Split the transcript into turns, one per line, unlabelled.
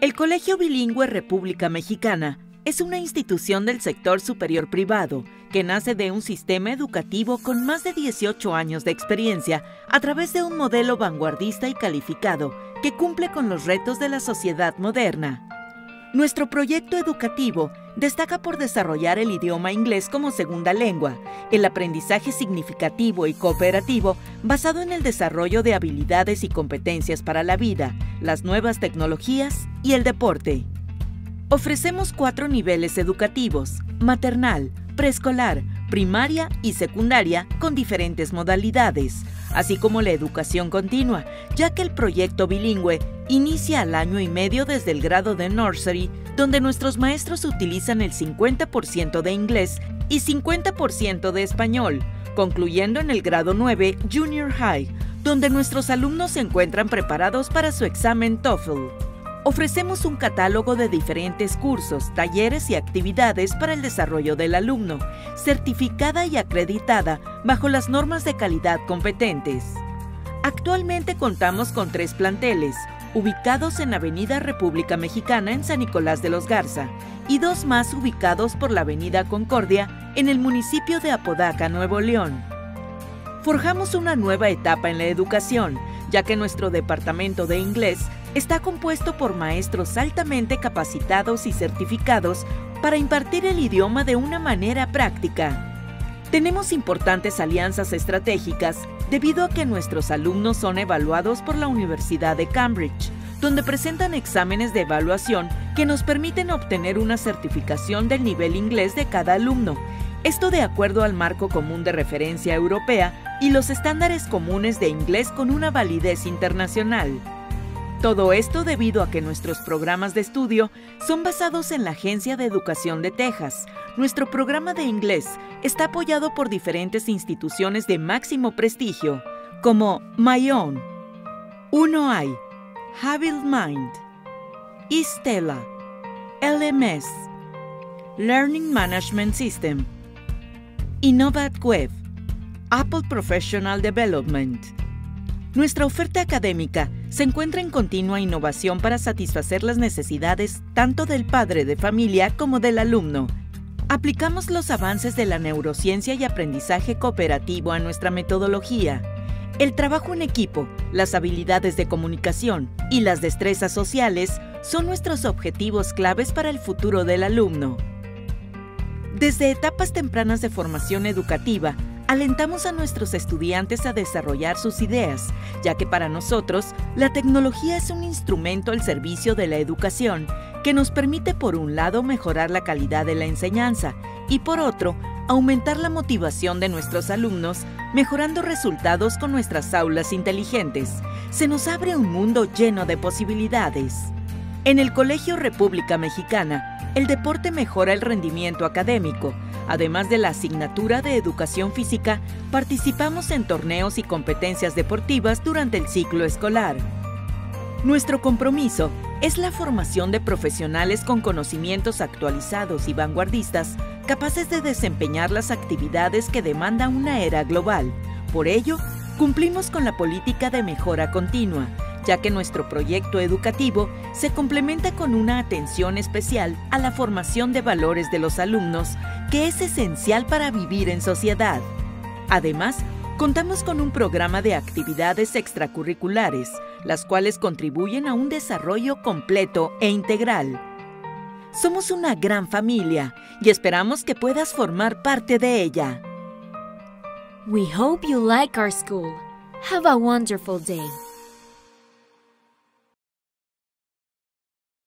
El Colegio Bilingüe República Mexicana es una institución del sector superior privado que nace de un sistema educativo con más de 18 años de experiencia a través de un modelo vanguardista y calificado que cumple con los retos de la sociedad moderna. Nuestro proyecto educativo destaca por desarrollar el idioma inglés como segunda lengua, el aprendizaje significativo y cooperativo basado en el desarrollo de habilidades y competencias para la vida, las nuevas tecnologías y el deporte. Ofrecemos cuatro niveles educativos, maternal, preescolar, primaria y secundaria con diferentes modalidades, así como la educación continua, ya que el proyecto bilingüe inicia al año y medio desde el grado de nursery, donde nuestros maestros utilizan el 50% de inglés y 50% de español, concluyendo en el grado 9 Junior High, donde nuestros alumnos se encuentran preparados para su examen TOEFL. Ofrecemos un catálogo de diferentes cursos, talleres y actividades para el desarrollo del alumno, certificada y acreditada bajo las normas de calidad competentes. Actualmente contamos con tres planteles, ubicados en Avenida República Mexicana en San Nicolás de los Garza, y dos más ubicados por la Avenida Concordia en el municipio de Apodaca, Nuevo León. Forjamos una nueva etapa en la educación, ya que nuestro departamento de inglés está compuesto por maestros altamente capacitados y certificados para impartir el idioma de una manera práctica. Tenemos importantes alianzas estratégicas debido a que nuestros alumnos son evaluados por la Universidad de Cambridge, donde presentan exámenes de evaluación que nos permiten obtener una certificación del nivel inglés de cada alumno, esto de acuerdo al marco común de referencia europea y los estándares comunes de inglés con una validez internacional. Todo esto debido a que nuestros programas de estudio son basados en la Agencia de Educación de Texas. Nuestro programa de inglés está apoyado por diferentes instituciones de máximo prestigio, como My Own, Uno Habile Mind, LMS, Learning Management System, Innovat Web, Apple Professional Development. Nuestra oferta académica se encuentra en continua innovación para satisfacer las necesidades tanto del padre de familia como del alumno. Aplicamos los avances de la neurociencia y aprendizaje cooperativo a nuestra metodología. El trabajo en equipo, las habilidades de comunicación y las destrezas sociales son nuestros objetivos claves para el futuro del alumno. Desde etapas tempranas de formación educativa alentamos a nuestros estudiantes a desarrollar sus ideas, ya que para nosotros la tecnología es un instrumento al servicio de la educación que nos permite por un lado mejorar la calidad de la enseñanza y por otro aumentar la motivación de nuestros alumnos mejorando resultados con nuestras aulas inteligentes. Se nos abre un mundo lleno de posibilidades. En el Colegio República Mexicana, el deporte mejora el rendimiento académico, Además de la asignatura de educación física, participamos en torneos y competencias deportivas durante el ciclo escolar. Nuestro compromiso es la formación de profesionales con conocimientos actualizados y vanguardistas capaces de desempeñar las actividades que demanda una era global. Por ello, cumplimos con la política de mejora continua, ya que nuestro proyecto educativo se complementa con una atención especial a la formación de valores de los alumnos, que es esencial para vivir en sociedad. Además, contamos con un programa de actividades extracurriculares, las cuales contribuyen a un desarrollo completo e integral. Somos una gran familia y esperamos que puedas formar parte de ella.
We hope you like our school. Have a wonderful day.